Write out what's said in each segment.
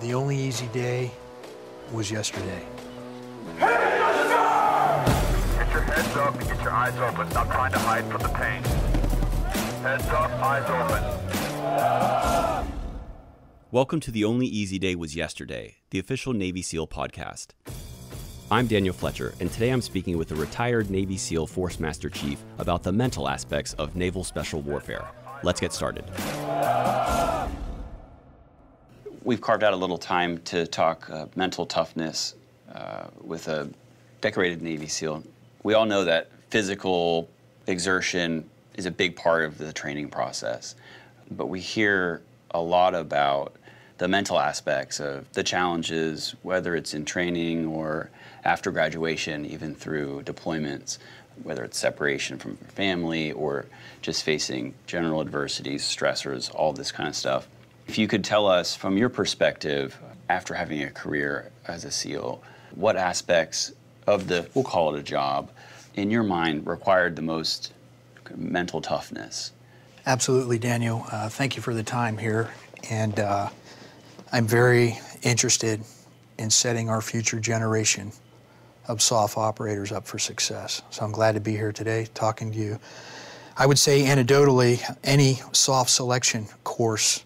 The only easy day was yesterday. Get your heads up and get your eyes open. Stop trying to hide from the pain. Heads up, eyes open. Welcome to The Only Easy Day Was Yesterday, the official Navy SEAL podcast. I'm Daniel Fletcher, and today I'm speaking with a retired Navy SEAL Force Master Chief about the mental aspects of naval special warfare. Let's get started. We've carved out a little time to talk uh, mental toughness uh, with a decorated Navy SEAL. We all know that physical exertion is a big part of the training process, but we hear a lot about the mental aspects of the challenges, whether it's in training or after graduation, even through deployments, whether it's separation from family or just facing general adversities, stressors, all this kind of stuff. If you could tell us from your perspective, after having a career as a SEAL, what aspects of the, we'll call it a job, in your mind required the most mental toughness? Absolutely, Daniel. Uh, thank you for the time here. And uh, I'm very interested in setting our future generation of SOF operators up for success. So I'm glad to be here today talking to you. I would say anecdotally, any SOF selection course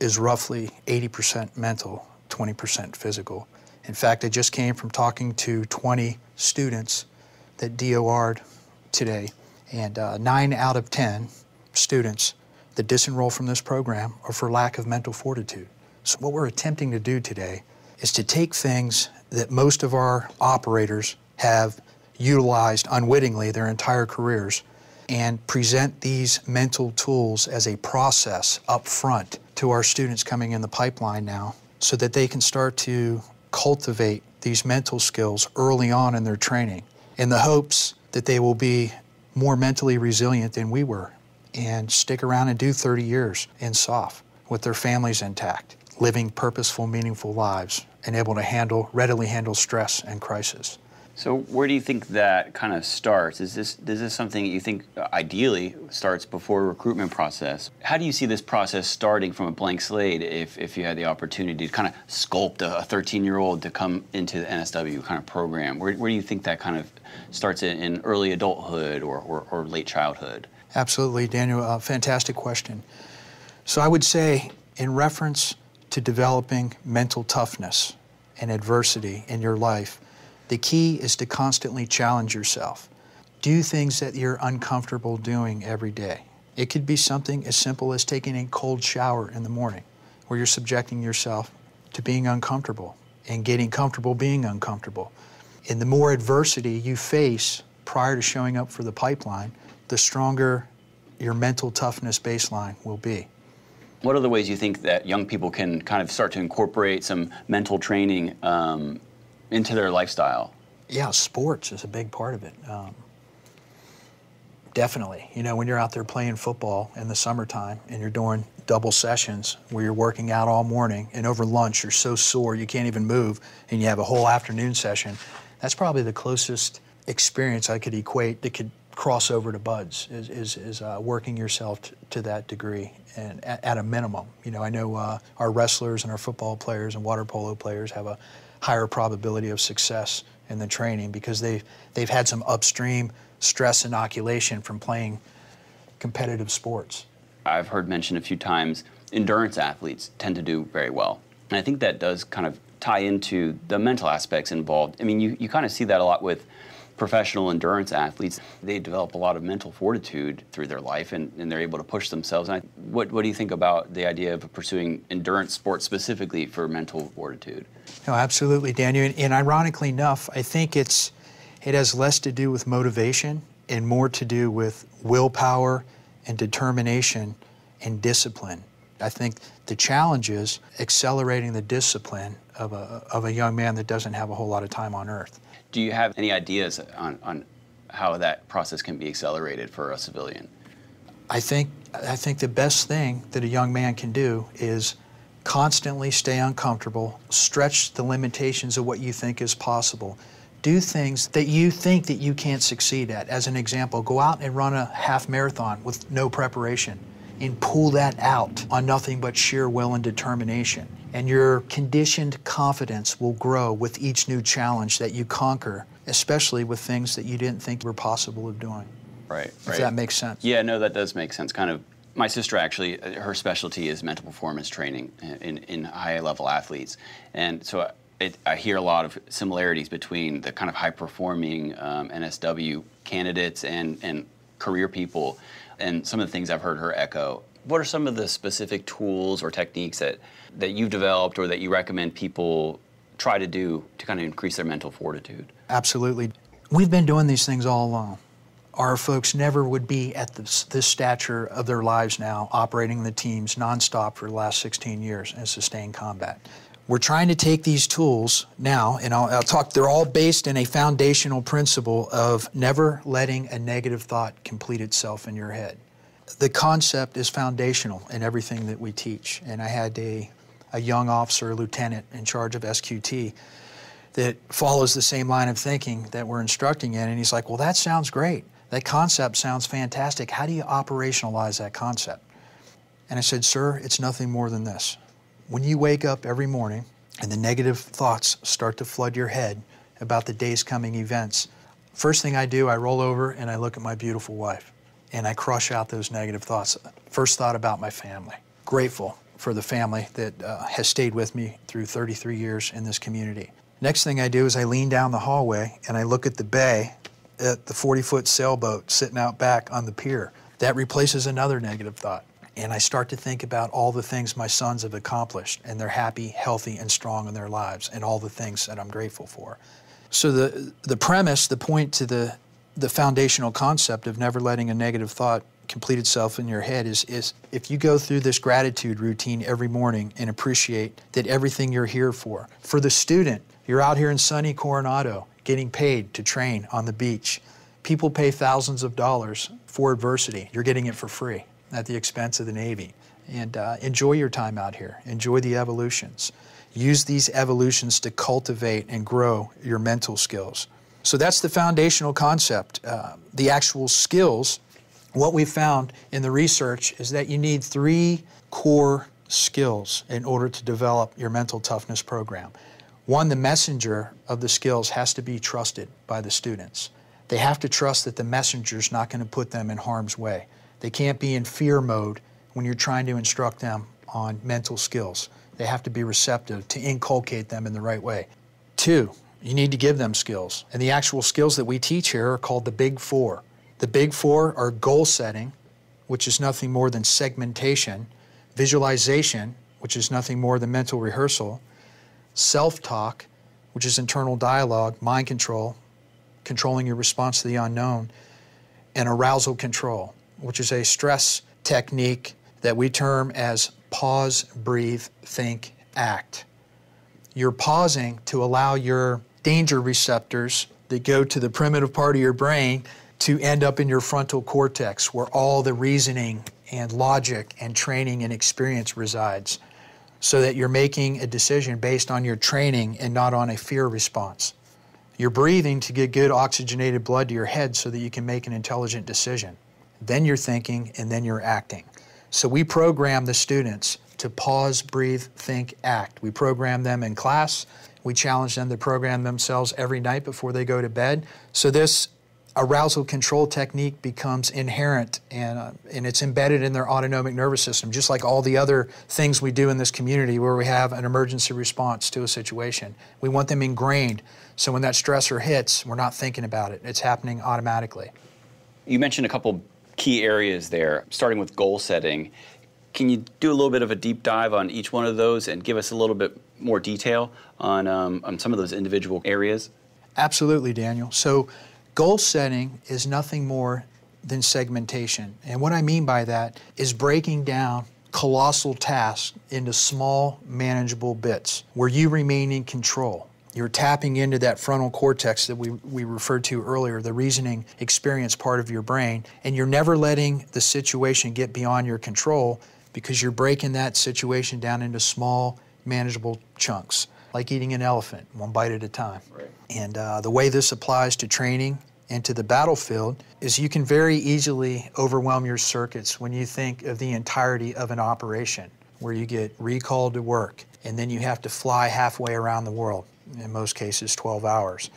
is roughly 80% mental, 20% physical. In fact, I just came from talking to 20 students that DOR'd today, and uh, 9 out of 10 students that disenroll from this program are for lack of mental fortitude. So, what we're attempting to do today is to take things that most of our operators have utilized unwittingly their entire careers and present these mental tools as a process up front to our students coming in the pipeline now so that they can start to cultivate these mental skills early on in their training in the hopes that they will be more mentally resilient than we were and stick around and do 30 years in SOF with their families intact, living purposeful, meaningful lives and able to handle, readily handle stress and crisis. So where do you think that kind of starts? Is this is this something you think ideally starts before recruitment process? How do you see this process starting from a blank slate if, if you had the opportunity to kind of sculpt a 13 year old to come into the NSW kind of program? Where, where do you think that kind of starts in, in early adulthood or, or, or, late childhood? Absolutely, Daniel. Uh, fantastic question. So I would say in reference to developing mental toughness and adversity in your life, the key is to constantly challenge yourself. Do things that you're uncomfortable doing every day. It could be something as simple as taking a cold shower in the morning, where you're subjecting yourself to being uncomfortable and getting comfortable being uncomfortable. And the more adversity you face prior to showing up for the pipeline, the stronger your mental toughness baseline will be. What are the ways you think that young people can kind of start to incorporate some mental training um, into their lifestyle? Yeah, sports is a big part of it. Um, definitely. You know, when you're out there playing football in the summertime and you're doing double sessions where you're working out all morning and over lunch you're so sore you can't even move and you have a whole afternoon session, that's probably the closest experience I could equate that could cross over to BUD/S is, is, is uh, working yourself to that degree and at, at, a minimum. You know, I know uh, our wrestlers and our football players and water polo players have a higher probability of success in the training because they've, they've had some upstream stress inoculation from playing competitive sports. I've heard mentioned a few times endurance athletes tend to do very well. And I think that does kind of tie into the mental aspects involved. I mean, you, you kind of see that a lot with professional endurance athletes, they develop a lot of mental fortitude through their life and, and they're able to push themselves. I, what, what do you think about the idea of pursuing endurance sports specifically for mental fortitude? No, absolutely, Daniel. And, and ironically enough, I think it's, it has less to do with motivation and more to do with willpower and determination and discipline. I think the challenge is accelerating the discipline of a, of a young man that doesn't have a whole lot of time on earth. Do you have any ideas on, on how that process can be accelerated for a civilian? I think, I think the best thing that a young man can do is constantly stay uncomfortable, stretch the limitations of what you think is possible. Do things that you think that you can't succeed at. As an example, go out and run a half marathon with no preparation and pull that out on nothing but sheer will and determination. And your conditioned confidence will grow with each new challenge that you conquer, especially with things that you didn't think were possible of doing. Right. If right. that makes sense. Yeah, no, that does make sense. Kind of. My sister actually, uh, her specialty is mental performance training in, in high level athletes. And so it, I hear a lot of similarities between the kind of high performing um, NSW candidates and, and career people and some of the things I've heard her echo. What are some of the specific tools or techniques that, that you've developed or that you recommend people try to do to kind of increase their mental fortitude? Absolutely. We've been doing these things all along. Our folks never would be at this, this stature of their lives now, operating the teams nonstop for the last 16 years in sustained combat. We're trying to take these tools now, and I'll, I'll, talk, they're all based in a foundational principle of never letting a negative thought complete itself in your head. The concept is foundational in everything that we teach. And I had a, a young officer, lieutenant in charge of SQT, that follows the same line of thinking that we're instructing in. And he's like, Well, that sounds great. That concept sounds fantastic. How do you operationalize that concept? And I said, Sir, it's nothing more than this. When you wake up every morning and the negative thoughts start to flood your head about the day's coming events, first thing I do, I roll over and I look at my beautiful wife and I crush out those negative thoughts. First thought about my family. Grateful for the family that uh, has stayed with me through 33 years in this community. Next thing I do is I lean down the hallway and I look at the bay at the 40 foot sailboat sitting out back on the pier. That replaces another negative thought and I start to think about all the things my sons have accomplished, and they're happy, healthy, and strong in their lives, and all the things that I'm grateful for. So the the premise, the point to the the foundational concept of never letting a negative thought complete itself in your head is is if you go through this gratitude routine every morning and appreciate that everything you're here for. For the student, you're out here in sunny Coronado getting paid to train on the beach. People pay thousands of dollars for adversity. You're getting it for free at the expense of the Navy. And uh, enjoy your time out here. Enjoy the evolutions. Use these evolutions to cultivate and grow your mental skills. So that's the foundational concept. Uh, the actual skills, what we've found in the research is that you need three core skills in order to develop your mental toughness program. One, the messenger of the skills has to be trusted by the students. They have to trust that the messenger is not going to put them in harm's way. They can't be in fear mode when you're trying to instruct them on mental skills. They have to be receptive to inculcate them in the right way. Two, you need to give them skills. And the actual skills that we teach here are called the Big Four. The Big Four are goal setting, which is nothing more than segmentation, visualization, which is nothing more than mental rehearsal, self talk, which is internal dialogue, mind control, controlling your response to the unknown, and arousal control which is a stress technique that we term as pause, breathe, think, act. You're pausing to allow your danger receptors that go to the primitive part of your brain to end up in your frontal cortex where all the reasoning and logic and training and experience resides so that you're making a decision based on your training and not on a fear response. You're breathing to get good oxygenated blood to your head so that you can make an intelligent decision then you're thinking, and then you're acting. So we program the students to pause, breathe, think, act. We program them in class. We challenge them to program themselves every night before they go to bed. So this arousal control technique becomes inherent and, uh, and it's embedded in their autonomic nervous system, just like all the other things we do in this community where we have an emergency response to a situation. We want them ingrained so when that stressor hits, we're not thinking about it. It's happening automatically. You mentioned a couple key areas there, starting with goal setting. Can you do a little bit of a deep dive on each one of those and give us a little bit more detail on, um, on some of those individual areas? Absolutely, Daniel. So, goal setting is nothing more than segmentation. And what I mean by that is breaking down colossal tasks into small, manageable bits where you remain in control. You're tapping into that frontal cortex that we, we referred to earlier, the reasoning experience part of your brain, and you're never letting the situation get beyond your control because you're breaking that situation down into small, manageable chunks, like eating an elephant, one bite at a time. Right. And uh, the way this applies to training and to the battlefield is you can very easily overwhelm your circuits when you think of the entirety of an operation where you get recalled to work and then you have to fly halfway around the world, in most cases 12 hours.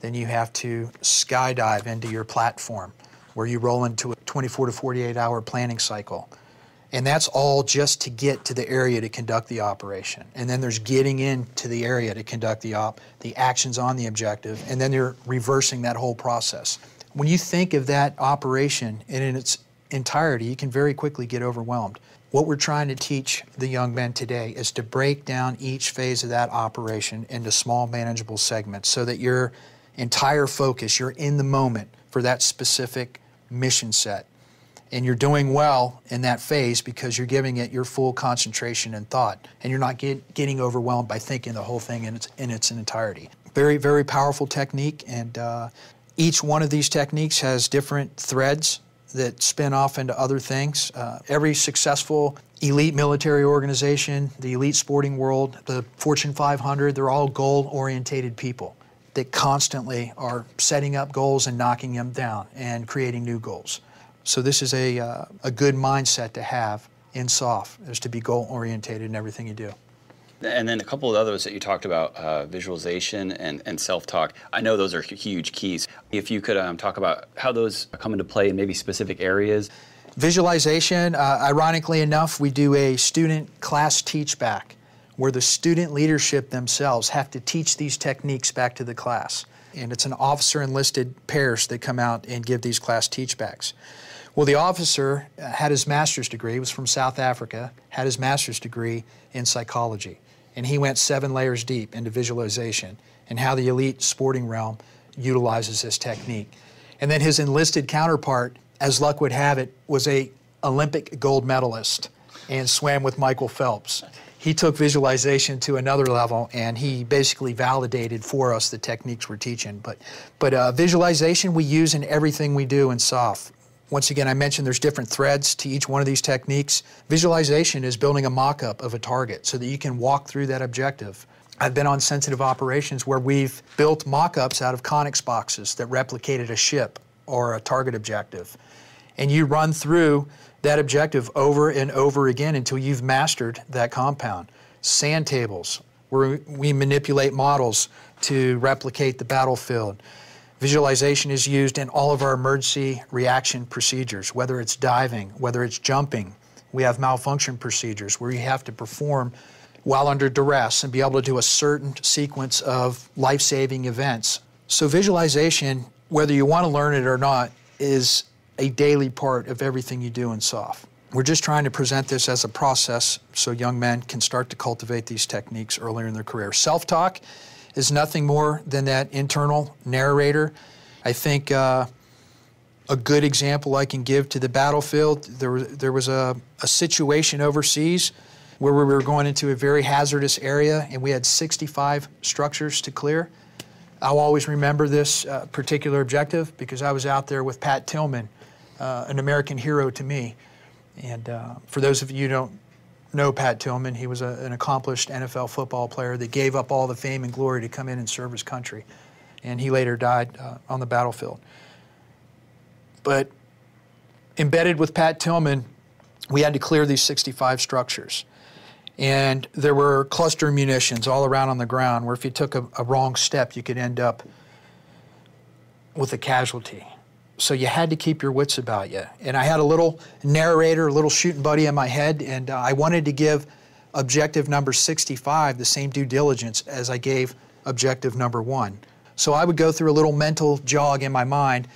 Then you have to skydive into your platform where you roll into a 24 to 48 hour planning cycle. And that's all just to get to the area to conduct the operation. And then there's getting into the area to conduct the op, the actions on the objective, and then they're reversing that whole process. When you think of that operation and in its entirety, you can very quickly get overwhelmed. What we're trying to teach the young men today is to break down each phase of that operation into small, manageable segments so that your entire focus, you're in the moment for that specific mission set and you're doing well in that phase because you're giving it your full concentration and thought, and you're not get, getting overwhelmed by thinking the whole thing in its, in its entirety. Very, very powerful technique, and uh, each one of these techniques has different threads that spin off into other things. Uh, every successful elite military organization, the elite sporting world, the Fortune 500, they're all goal orientated people that constantly are setting up goals and knocking them down and creating new goals. So this is a, uh, a good mindset to have in SOF is to be goal orientated in everything you do. And then a couple of others that you talked about, uh, visualization and, and self-talk. I know those are huge keys. If you could um, talk about how those come into play in maybe specific areas. Visualization, uh, ironically enough, we do a student class teach back where the student leadership themselves have to teach these techniques back to the class. And it's an officer enlisted pairs that come out and give these class teachbacks. Well, the officer uh, had his master's degree, was from South Africa, had his master's degree in psychology. And he went seven layers deep into visualization and how the elite sporting realm utilizes this technique. And then his enlisted counterpart, as luck would have it, was a Olympic gold medalist and swam with Michael Phelps. He took visualization to another level and he basically validated for us the techniques we're teaching. But, but uh, visualization we use in everything we do in SOF. Once again, I mentioned there's different threads to each one of these techniques. Visualization is building a mock up of a target so that you can walk through that objective. I've been on sensitive operations where we've built mock ups out of Conex boxes that replicated a ship or a target objective. And you run through that objective over and over again until you've mastered that compound. Sand tables, where we manipulate models to replicate the battlefield. Visualization is used in all of our emergency reaction procedures, whether it's diving, whether it's jumping. We have malfunction procedures where you have to perform while under duress and be able to do a certain sequence of life saving events. So, visualization, whether you want to learn it or not, is a daily part of everything you do in SOF. We're just trying to present this as a process so young men can start to cultivate these techniques earlier in their career. Self talk is nothing more than that internal narrator. I think uh, a good example I can give to the battlefield there, there was a, a situation overseas where we were going into a very hazardous area and we had 65 structures to clear. I'll always remember this uh, particular objective because I was out there with Pat Tillman, uh, an American hero to me. And uh, for those of you who don't know Pat Tillman. He was a, an accomplished NFL football player that gave up all the fame and glory to come in and serve his country. And he later died uh, on the battlefield. But embedded with Pat Tillman, we had to clear these 65 structures. And there were cluster munitions all around on the ground where if you took a, a wrong step, you could end up with a casualty. So you had to keep your wits about you. And I had a little narrator, a little shooting buddy in my head, and uh, I wanted to give objective number 65 the same due diligence as I gave objective number one. So I would go through a little mental jog in my mind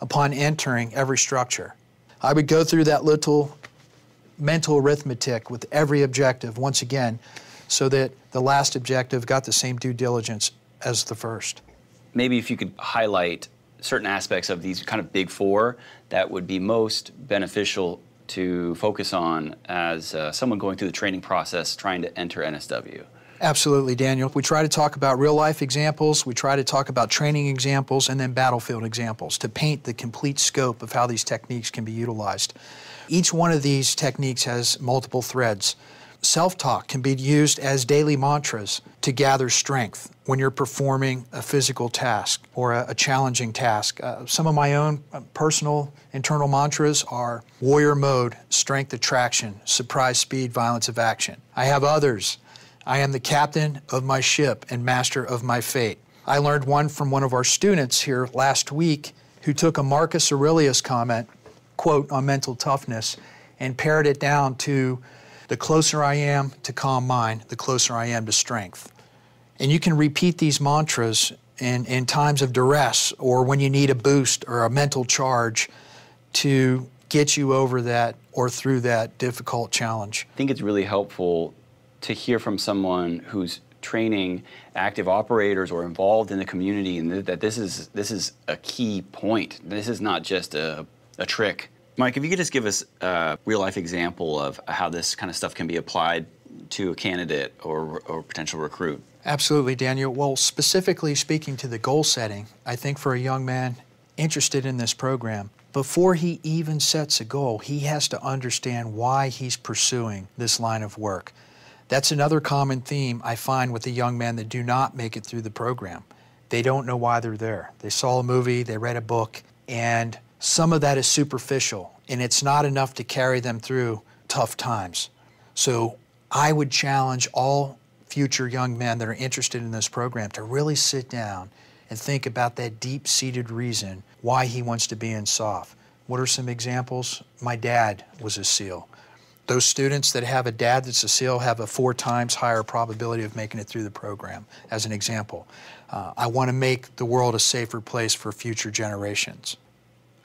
upon entering every structure. I would go through that little mental arithmetic with every objective once again so that the last objective got the same due diligence as the first. Maybe if you could highlight certain aspects of these kind of big four that would be most beneficial to focus on as uh, someone going through the training process trying to enter NSW? Absolutely, Daniel. We try to talk about real life examples, we try to talk about training examples, and then battlefield examples to paint the complete scope of how these techniques can be utilized. Each one of these techniques has multiple threads. Self talk can be used as daily mantras to gather strength when you're performing a physical task or a, a challenging task. Uh, some of my own uh, personal internal mantras are warrior mode, strength attraction, surprise speed, violence of action. I have others. I am the captain of my ship and master of my fate. I learned one from one of our students here last week who took a Marcus Aurelius comment, quote, on mental toughness and pared it down to the closer I am to calm mind, the closer I am to strength. And you can repeat these mantras in, in times of duress or when you need a boost or a mental charge to get you over that or through that difficult challenge. I think it's really helpful to hear from someone who's training active operators or involved in the community and that this is this is a key point. This is not just a, a trick Mike, if you could just give us a real life example of how this kind of stuff can be applied to a candidate or, or potential recruit. Absolutely, Daniel. Well, specifically speaking to the goal setting, I think for a young man interested in this program, before he even sets a goal, he has to understand why he's pursuing this line of work. That's another common theme I find with the young men that do not make it through the program. They don't know why they're there. They saw a movie, they read a book, and some of that is superficial and it's not enough to carry them through tough times. So I would challenge all future young men that are interested in this program to really sit down and think about that deep seated reason why he wants to be in SOF. What are some examples? My dad was a SEAL. Those students that have a dad that's a SEAL have a four times higher probability of making it through the program, as an example. Uh, I want to make the world a safer place for future generations.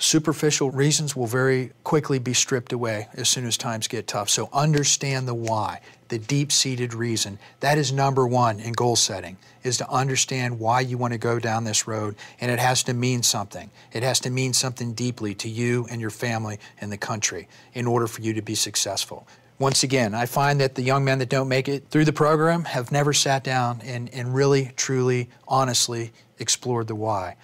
Superficial reasons will very quickly be stripped away as soon as times get tough. So understand the why, the deep-seated reason. That is number one in goal setting, is to understand why you want to go down this road, and it has to mean something. It has to mean something deeply to you and your family and the country in order for you to be successful. Once again, I find that the young men that don't make it through the program have never sat down and, and really, truly, honestly explored the why.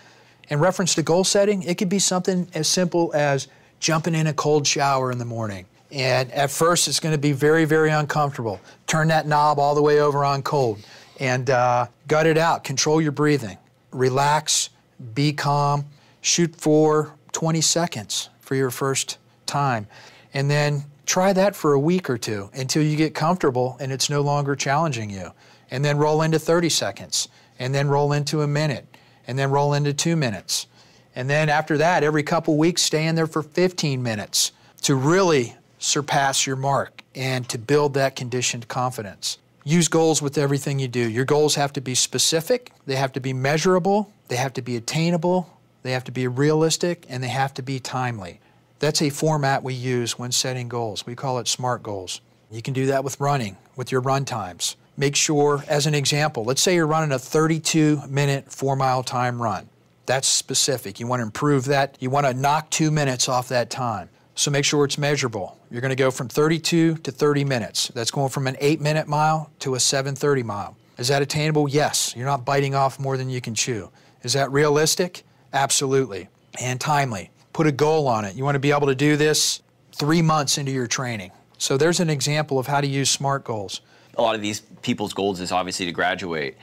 In reference to goal setting, it could be something as simple as jumping in a cold shower in the morning. And at first, it's going to be very, very uncomfortable. Turn that knob all the way over on cold and uh, gut it out. Control your breathing. Relax, be calm. Shoot for 20 seconds for your first time. And then try that for a week or two until you get comfortable and it's no longer challenging you. And then roll into 30 seconds. And then roll into a minute and then roll into two minutes. And then after that, every couple weeks, stay in there for 15 minutes to really surpass your mark and to build that conditioned confidence. Use goals with everything you do. Your goals have to be specific, they have to be measurable, they have to be attainable, they have to be realistic, and they have to be timely. That's a format we use when setting goals. We call it SMART goals. You can do that with running, with your run times make sure, as an example, let's say you're running a 32 minute four mile time run. That's specific. You want to improve that. You want to knock two minutes off that time. So make sure it's measurable. You're going to go from 32 to 30 minutes. That's going from an eight minute mile to a 730 mile. Is that attainable? Yes. You're not biting off more than you can chew. Is that realistic? Absolutely. And timely. Put a goal on it. You want to be able to do this three months into your training. So there's an example of how to use SMART goals a lot of these people's goals is obviously to graduate,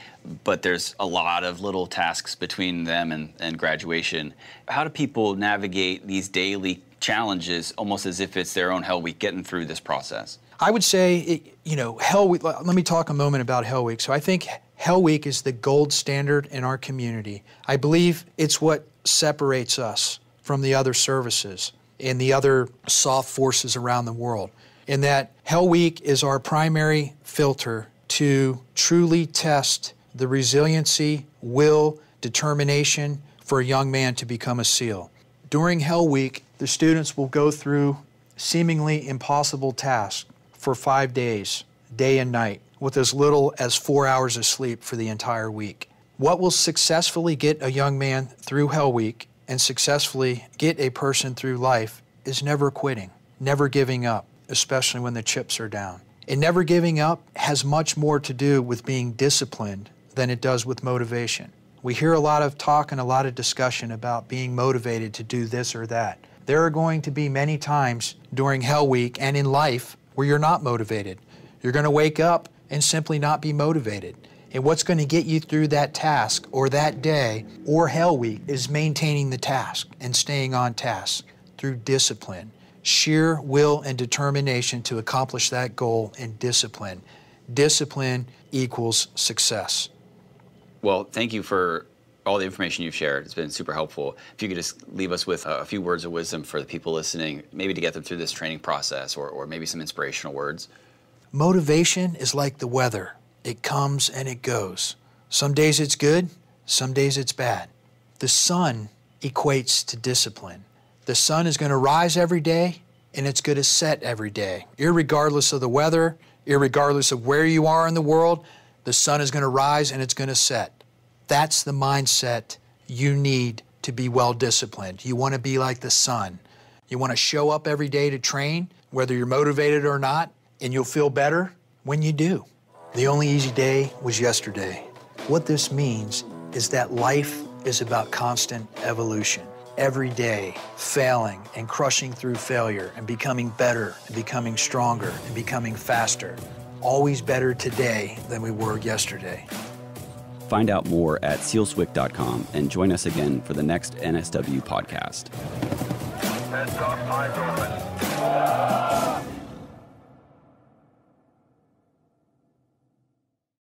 but there's a lot of little tasks between them and, and graduation. How do people navigate these daily challenges almost as if it's their own hell week getting through this process? I would say, it, you know, Hell Week, let me talk a moment about Hell Week. So I think Hell Week is the gold standard in our community. I believe it's what separates us from the other services and the other SOF forces around the world in that Hell Week is our primary filter to truly test the resiliency, will, determination for a young man to become a SEAL. During Hell Week, the students will go through seemingly impossible tasks for five days, day and night, with as little as four hours of sleep for the entire week. What will successfully get a young man through Hell Week and successfully get a person through life is never quitting, never giving up especially when the chips are down. And never giving up has much more to do with being disciplined than it does with motivation. We hear a lot of talk and a lot of discussion about being motivated to do this or that. There are going to be many times during Hell Week and in life where you're not motivated. You're going to wake up and simply not be motivated. And what's going to get you through that task or that day or hell week is maintaining the task and staying on task through discipline, sheer will and determination to accomplish that goal and discipline. Discipline equals success. Well, thank you for all the information you've shared. It's been super helpful. If you could just leave us with a few words of wisdom for the people listening, maybe to get them through this training process or, or maybe some inspirational words. Motivation is like the weather it comes and it goes. Some days it's good, some days it's bad. The sun equates to discipline. The sun is going to rise every day and it's going to set every day. Irregardless of the weather, irregardless of where you are in the world, the sun is going to rise and it's going to set. That's the mindset you need to be well disciplined. You want to be like the sun. You want to show up every day to train, whether you're motivated or not, and you'll feel better when you do. The only easy day was yesterday. What this means is that life is about constant evolution. Every day, failing and crushing through failure and becoming better and becoming stronger and becoming faster. Always better today than we were yesterday. Find out more at sealswcc.com and join us again for the next NSW podcast.